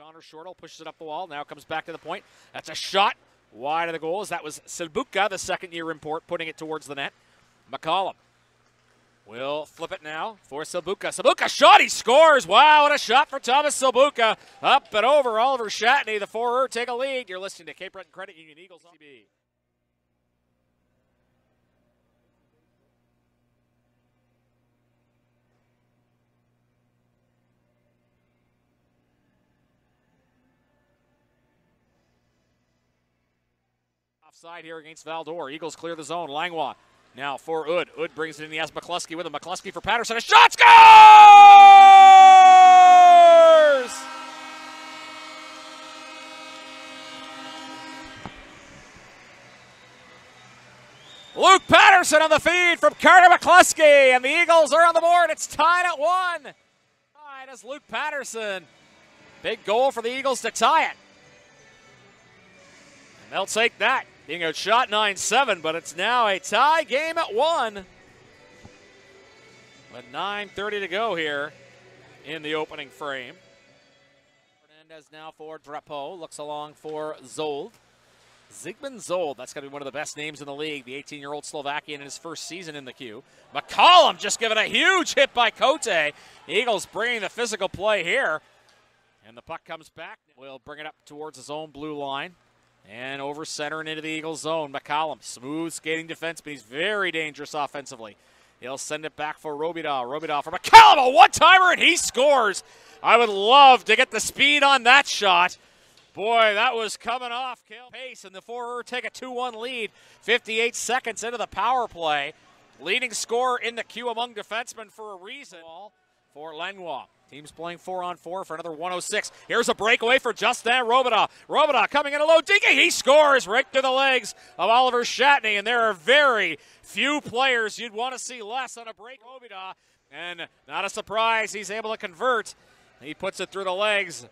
Connor Shortle pushes it up the wall. Now comes back to the point. That's a shot wide of the goal. goals. That was Silbuka, the second year import, putting it towards the net. McCollum will flip it now for Silbuka. Silbuka shot, he scores. Wow, what a shot for Thomas Silbuka. Up and over Oliver Shatney. The forward take a lead. You're listening to Cape Breton Credit Union Eagles on TV. Offside here against Val-d'Or. Eagles clear the zone. Langlois now for Ud. Ud brings it in. He has McCluskey with him. McCluskey for Patterson. A shot scores! Luke Patterson on the feed from Carter McCluskey, and the Eagles are on the board. It's tied at one. Tied as Luke Patterson. Big goal for the Eagles to tie it. And they'll take that. Being outshot 9 7, but it's now a tie game at one. With 9.30 to go here in the opening frame. Fernandez now for Drapeau. Looks along for Zold. Zygmunt Zold, that's going to be one of the best names in the league. The 18 year old Slovakian in his first season in the queue. McCollum just given a huge hit by Cote. Eagles bringing the physical play here. And the puck comes back. We'll bring it up towards his own blue line. And over center and into the Eagles zone. McCollum, smooth skating defense, but he's very dangerous offensively. He'll send it back for Robidas. Robidas for McCollum, a one timer, and he scores. I would love to get the speed on that shot. Boy, that was coming off pace, and the forward take a 2 1 lead. 58 seconds into the power play. Leading scorer in the queue among defensemen for a reason. For Langlois. Team's playing four on four for another 106. Here's a breakaway for Justin Robidas. Robidas coming in a low dinky. He scores right through the legs of Oliver Shatney. And there are very few players you'd want to see less on a break. Robidas. And not a surprise, he's able to convert. He puts it through the legs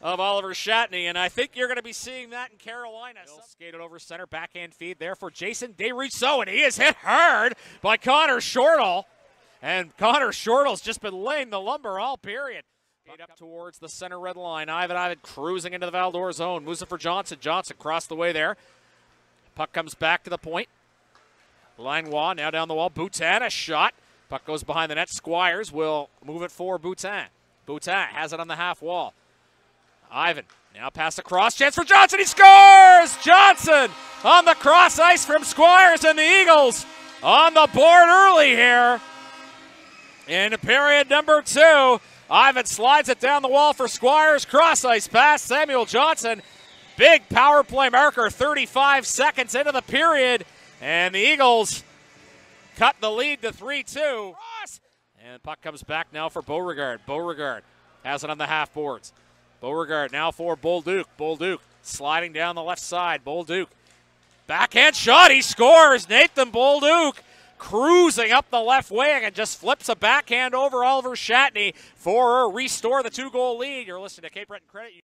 of Oliver Shatney, and I think you're going to be seeing that in Carolina. Bill skated over center, backhand feed there for Jason DeRusso, and he is hit hard by Connor Shortle. And Connor Shortle's just been laying the lumber all period. Paid up towards the center red line. Ivan Ivan cruising into the Val-d'Or zone. Moves it for Johnson. Johnson crossed the way there. Puck comes back to the point. Langlois now down the wall. Boutin a shot. Puck goes behind the net. Squires will move it for Boutin. Boutin has it on the half wall. Ivan now pass across. Chance for Johnson. He scores! Johnson on the cross ice from Squires and the Eagles on the board early here. In period number two, Ivan slides it down the wall for Squires. Cross ice pass. Samuel Johnson. Big power play marker, 35 seconds into the period. And the Eagles cut the lead to 3 2. And puck comes back now for Beauregard. Beauregard has it on the half boards. Beauregard now for Bolduc. Bolduc sliding down the left side. Bolduc. Backhand shot. He scores. Nathan Bolduc cruising up the left wing and just flips a backhand over Oliver Shatney for a restore the two goal lead. You're listening to Cape Breton Credit.